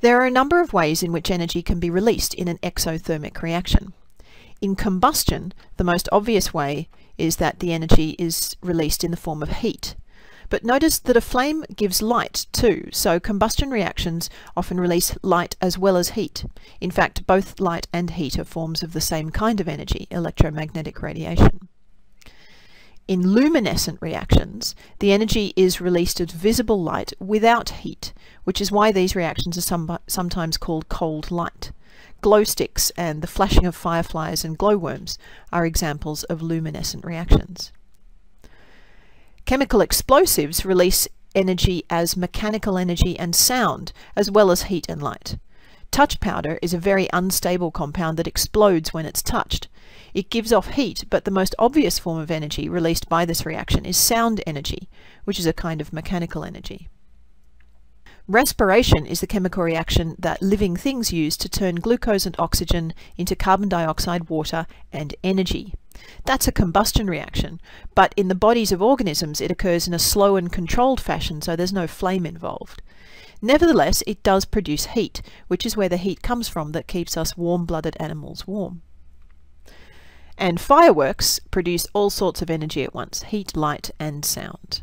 There are a number of ways in which energy can be released in an exothermic reaction. In combustion, the most obvious way is that the energy is released in the form of heat. But notice that a flame gives light too, so combustion reactions often release light as well as heat. In fact, both light and heat are forms of the same kind of energy, electromagnetic radiation. In luminescent reactions, the energy is released as visible light without heat, which is why these reactions are some, sometimes called cold light. Glow sticks and the flashing of fireflies and glowworms are examples of luminescent reactions. Chemical explosives release energy as mechanical energy and sound, as well as heat and light. Touch powder is a very unstable compound that explodes when it's touched. It gives off heat, but the most obvious form of energy released by this reaction is sound energy, which is a kind of mechanical energy. Respiration is the chemical reaction that living things use to turn glucose and oxygen into carbon dioxide, water, and energy. That's a combustion reaction, but in the bodies of organisms it occurs in a slow and controlled fashion, so there's no flame involved. Nevertheless, it does produce heat, which is where the heat comes from that keeps us warm-blooded animals warm. And fireworks produce all sorts of energy at once, heat, light, and sound.